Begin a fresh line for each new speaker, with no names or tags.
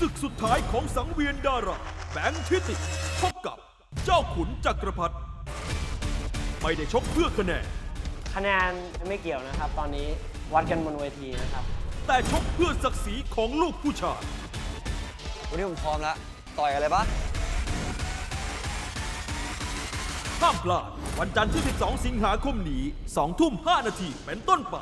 ศึกสุดท้ายของสังเวียนดาราแบงค์ทิติพบกับเจ้าขุนจักรพรรดิไม่ได้ชกเพื่อคะแนน
คะแนนไม่เกี่ยวนะครับ ตอนนี้วัดกันบนเวทีนะครับ
แต่ชกเพื่อศักดิ์ศรีของลูกผู้ชาย
วันนี้ผมพร้อมแล้ว ต่อยกันเลยปะ
ห้ามพลาดวันจันทร์ที่ 12 สิงหาคมนี้ 2 ทุ่ม 5 นาทีเป็นต้นไป